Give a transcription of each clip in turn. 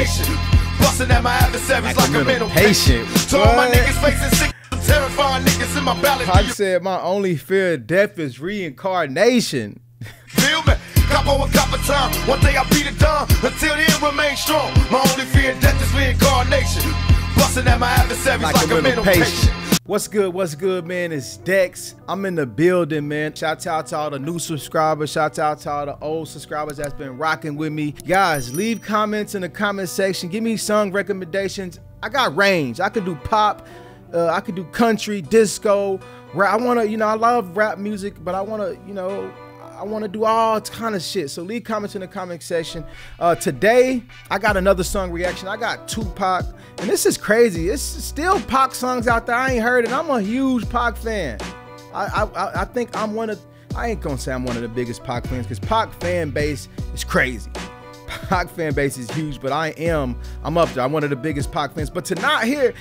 incarnation. Busting at my adversaries like, a a mental patient. patient. To all my niggas facing sick, terrifying niggas in my ballot. Pac said, "My only fear of death is reincarnation." Feel me? Capo a copper time. One day I'll be the dawn. Until then, remain strong. My only fear of death is reincarnation. Busting at my adversaries like, like, a, mental patient. What's good? What's good, man? It's Dex. I'm in the building, man. Shout out to all the new subscribers. Shout out to all the old subscribers that's been rocking with me. Guys, leave comments in the comment section. Give me song recommendations. I got range. I could do pop. Uh, I could do country, disco. Rap. I want to, you know, I love rap music, but I want to, you know, I want to do all kind of shit. So leave comments in the comment section. Uh, today, I got another song reaction. I got Tupac, and this is crazy. It's still Pac songs out there I ain't heard, and I'm a huge Pac fan. I I, I think I'm one of. I ain't gonna say I'm one of the biggest Pac fans because Pac fan base is crazy. Pac fan base is huge, but I am. I'm up there. I'm one of the biggest Pac fans. But to not hear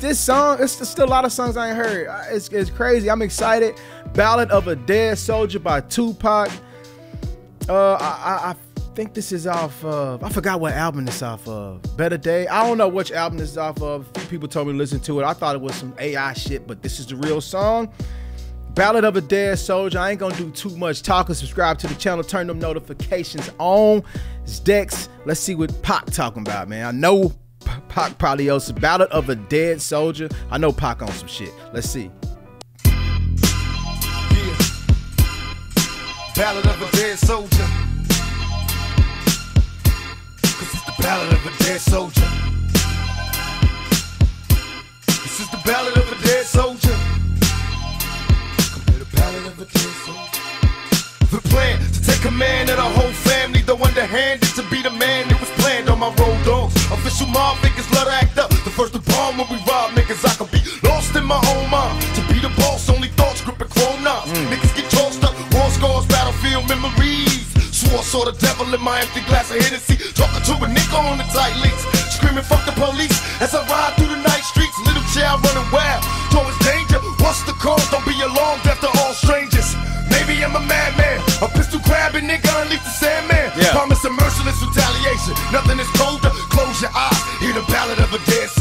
this song, it's still a lot of songs I ain't heard. It's, it's crazy. I'm excited. Ballad of a Dead Soldier by Tupac. Uh, I, I, I think this is off of. I forgot what album this off of. Better Day. I don't know which album this is off of. A few people told me to listen to it. I thought it was some AI shit, but this is the real song. Ballad of a Dead Soldier. I ain't gonna do too much talking. Subscribe to the channel. Turn them notifications on. It's Dex. Let's see what Pac talking about, man. I know Pac else. Ballad of a Dead Soldier. I know Pac on some shit. Let's see. Ballad of a dead soldier. Cause it's the ballad of a dead soldier. This is the ballad of a dead soldier. Compare the ballad of a dead soldier. The plan to take command of the whole family, though underhanded to be the man that was planned on my road dogs. Official mob Swore saw the devil in my empty glass of Hennessy. Talking to a nigga on the tight links. Screaming, fuck the police as I ride through the night streets. Little child running wild towards danger. What's the cause? Don't be alarmed after all strangers. Maybe I'm a madman, a pistol grabbing nigga, unleash the Sandman. Yeah. Promise a merciless retaliation. Nothing is colder. Close your eyes, hear the ballad of a dead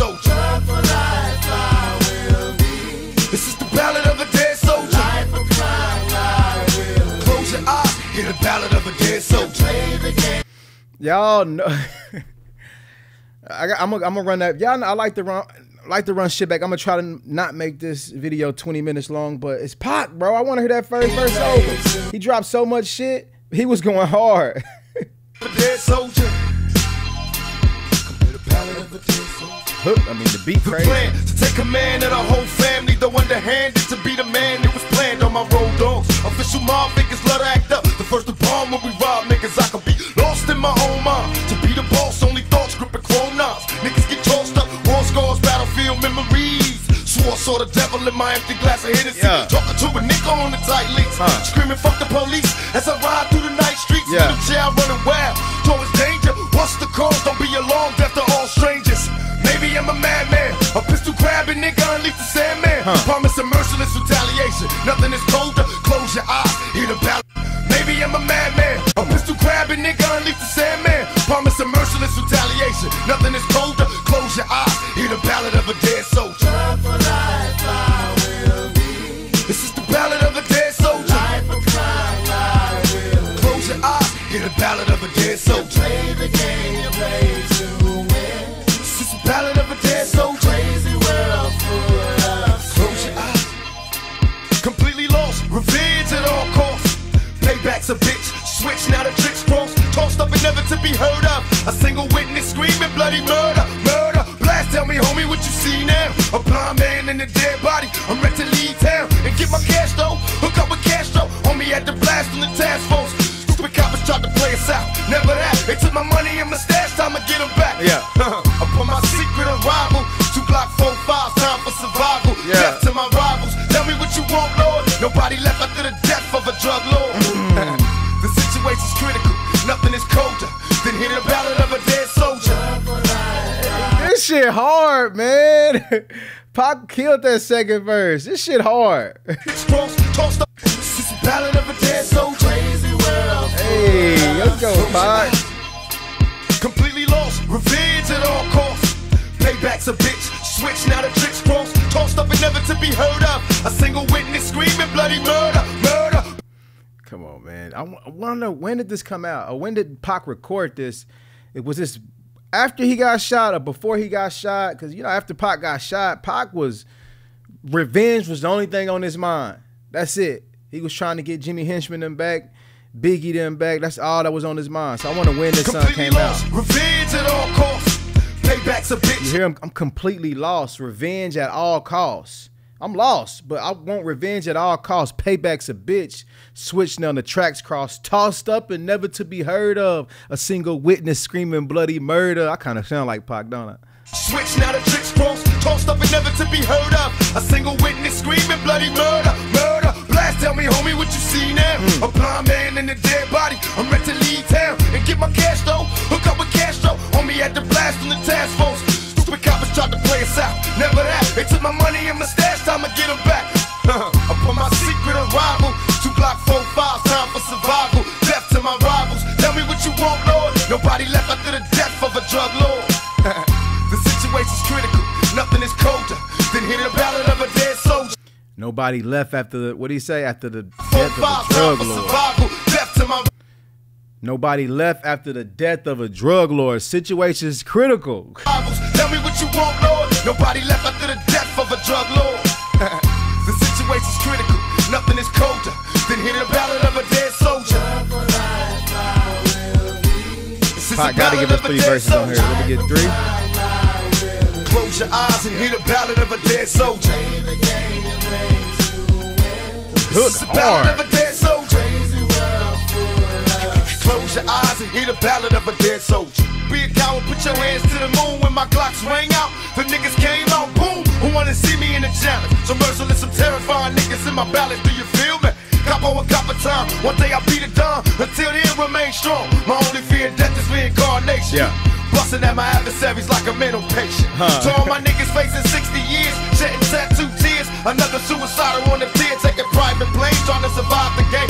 ballad of a dead soldier. Y'all know. I got, I'm gonna I'm gonna run that. Y'all, know I like to run. Like to run shit back. I'm gonna try to not make this video 20 minutes long, but it's Pac, bro. I want to hear that first verse over. Oh, he dropped so much shit. He was going hard. A dead soldier. Compare the ballad of a dead soldier. I mean, the beat The plan to take command of the whole family, though underhanded to be the man that was planned on my road dogs. Official mob figures love to act up. The first to bomb when we rob niggas, I could be lost in my own mind. To be the boss, only thoughts gripping chrome knives. Niggas get tossed up, war scars, battlefield memories. Swore saw the devil in my empty glass of Hennessy. Yeah. Talking to a nigga on the tight links. Huh. Screaming, fuck the police as I ride through the night streets. Yeah. Little child running wild towards danger. What's the cause? Don't be alarmed after all strangers. Maybe I'm a madman, a pistol grabbing nigga, unleash the Sandman. Promise a merciless retaliation. Nothing is colder. Your eyes, hear the ballad. Maybe I'm a madman, a pistol grabbing nigga, unleash the Sandman. Promise a merciless retaliation. Nothing is colder. Close your eyes, hear the ballad of a dead soldier. This is the ballad of a dead soldier. Close your eyes, hear the ballad of a dead soldier. This is the ballad of a dead soldier. A bitch, switch now the tricks cross. Tossed up and never to be heard of. A single witness screaming bloody murder, murder. Blast, tell me, homie, what you see now? A blind man in a dead body. I'm ready to leave town and get my cash though. Hook up with Castro, homie at the blast on the task force. Stupid coppers tried to play us out. Never that. They took my money and my stash, time to get them back. Yeah. I put my secret arrival. Two block four five, time for survival. Yeah. Death to my rivals. Tell me what you want, Lord. Nobody left after the death of a drug lord. Shit hard, man. Pac killed that second verse. This shit hard. Cross, tossed up. This is ballad of a dead soldier. Hey, let's go, Pac. Completely lost, revenge at all costs. Payback's a bitch. Switch now the tricks cross. Tossed up and never to be heard of. A single witness screaming bloody murder, murder. Come on, man. I, I want to know when did this come out or when did Pac record this? It was this after he got shot or before he got shot? Because you know, after Pac got shot, Pac was revenge was the only thing on his mind. That's it. He was trying to get Jimmy Henchman them back, Biggie them back. That's all that was on his mind. So I want to win this song Completely came lost. out. Revenge at all costs. Payback's a bitch. You hear him? I'm completely lost. Revenge at all costs. I'm lost, but I want revenge at all costs. Payback's a bitch. Switching on the tracks cross, tossed up and never to be heard of. A single witness screaming bloody murder. I kind of sound like Pac, don't I? Switch now the tricks cross. Tossed up and never to be heard of. A single witness screaming bloody murder, murder. Drug lord. the situation's critical. Nothing is colder than hear the ballad of a dead soldier. Nobody left after the what do you say after the death of a drug lord. survival. Death to my Nobody left after the death of a drug lord. Situation is critical. Tell me what you want, Lord. Nobody left after the death of a drug lord. the situation's critical. Nothing is colder than hear the ballad of Pac gotta give us three verses on here. Let me get three. Close your eyes and hear the ballad of a dead soldier. Hook hard. of a dead soldier. Close your eyes and hear the ballad of a dead soldier. Be a coward, put your hands to the moon when my Glocks rang out. The niggas came out, boom. Who wanna see me in the challenge? Some merciless, some terrifying niggas in my ballad. Do you feel me? Copper time. One day I'll be the dawn. Until then, remain strong. My only fear death is reincarnation. Yeah. Busting at my adversaries like a mental patient. Huh. To all my niggas facing 60 years, shedding tattoo tears. Another suicidal on the pier, taking private planes, trying to survive the game.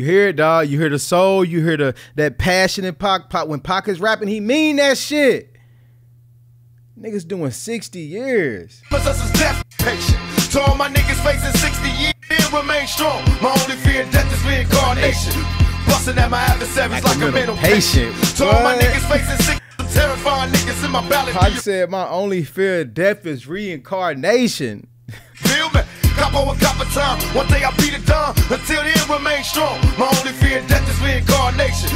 You hear it, dog. You hear the soul. You hear the that passion in Pac. Pac when Pac is rapping, he mean that shit. Niggas doing 60 years. Promise us is death, patient. To all my niggas facing 60 years, remain strong. My only fear death is reincarnation. Busting at my adversaries like, a mental patient. To all my niggas facing 60 terrifying niggas in my Pac you said, "My only fear of death is reincarnation." Feel me? Cop on copper time. One day I'll be the dawn. Until then, remain strong. My only fear death is reincarnation.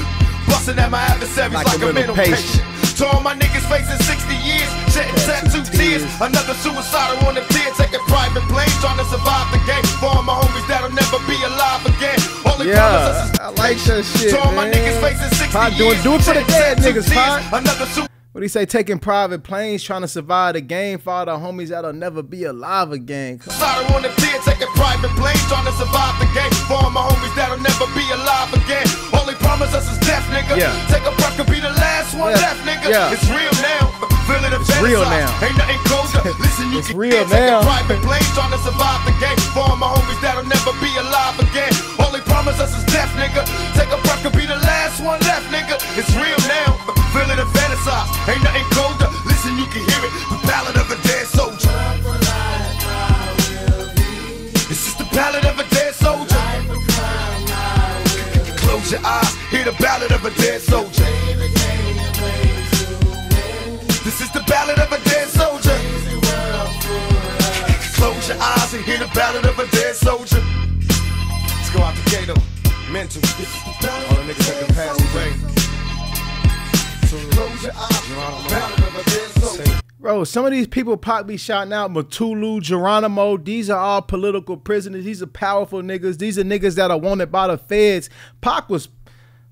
Busting at my adversaries Like like, a a mental patient. To all my niggas facing 60 years, shedding tattoo tears. Another suicidal on the pier, taking private planes, trying to survive the game. For all my homies that'll never be alive again. Promise us Yeah, I like that shit, all my niggas facing 60 Pac doing- years, do it for the dead niggas, tears. Another su- What do you say? Taking private planes, trying to survive the game for all the homies that'll never be alive again. Sorry on the pier, taking private planes, trying to survive the game. For all my homies that'll never be alive again. Only promise us is death, nigga. Yeah. Take a breath, could be the last one Yeah. left, nigga. Yeah. It's real now. It It's real now. Ain't nothing colder. Listen, you It's can real now. Taking private planes, trying to survive the game. For all my homies that'll never be alive again. Close your eyes and hear the ballad of a dead soldier. Let's go out the gate, mental. All the niggas that can pass away. Close your eyes. Bro, some of these people Pac be shouting out Mutulu, Geronimo. These are all political prisoners. These are powerful niggas. These are niggas that are wanted by the feds. Pac was,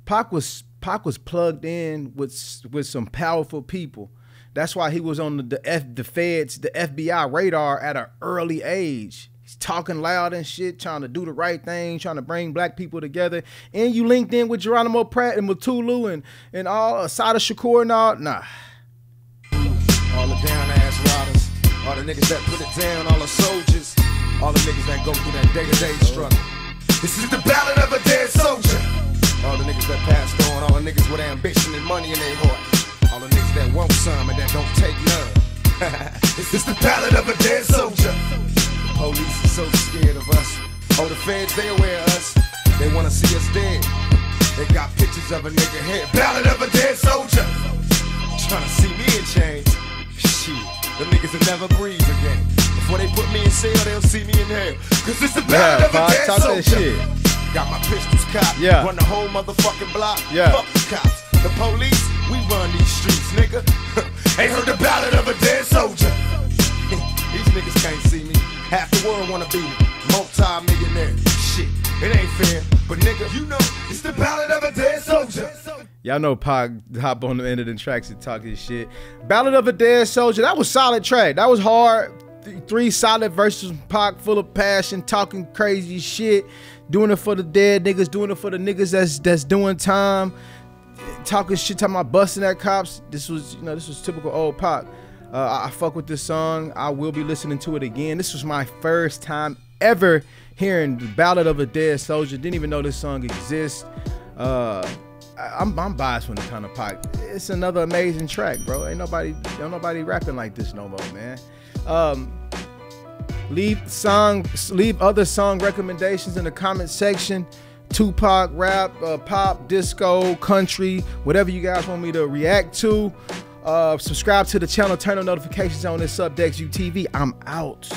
Pac was, Pac was plugged in with with some powerful people. That's why he was on the, the F the feds, the FBI radar at an early age. He's talking loud and shit, trying to do the right thing, trying to bring black people together. And you linked in with Geronimo Pratt and Mutulu and and all Assata Shakur and all. Nah. All the down ass riders, all the niggas that put it down, all the soldiers, All the niggas that go through that day-to-day struggle. This is the ballad of a dead soldier. All the niggas that passed on, all the niggas with ambition and money in their heart. All the niggas that want some and that don't take none. this is the ballad of a dead soldier. The police is so scared of us. Oh, the feds, they aware of us. They wanna see us dead. They got pictures of a nigga head. Ballad of a dead soldier. Trying to see me in chains. Shit, the niggas will never breathe again. Before they put me in cell, they'll see me in hell. Cause it's the ballad Yeah, of a dead talk that soldier. shit. Got my pistols cocked. Yeah. Run the whole motherfucking block. Yeah. Fuck the cops. The police, we run these streets, nigga. Ain't heard the ballad of a dead soldier. these niggas can't see me. Half the world wanna be me. Multi-millionaire. Shit, it ain't fair. But nigga, you know, it's the ballad of a dead soldier. Y'all know Pac hop on the end of the tracks and talk his shit. Ballad of a Dead Soldier. That was solid track. That was hard. Th- Three solid verses Pac, full of passion, talking crazy shit, doing it for the dead niggas, doing it for the niggas that's that's doing time, talking shit, talking about busting at cops. This was, you know, this was typical old Pac. Uh, I, fuck with this song. I will be listening to it again. This was my first time ever hearing the Ballad of a Dead Soldier. Didn't even know this song exists. Uh, I'm, I'm biased when it comes to Pac. It's another amazing track, bro. Ain't nobody, don't nobody rapping like this no more, man. Um, leave song, leave other song recommendations in the comment section. Tupac, rap, uh, pop, disco, country, whatever you guys want me to react to. Uh, subscribe to the channel, turn on notifications on this Subdex UTV. I'm out.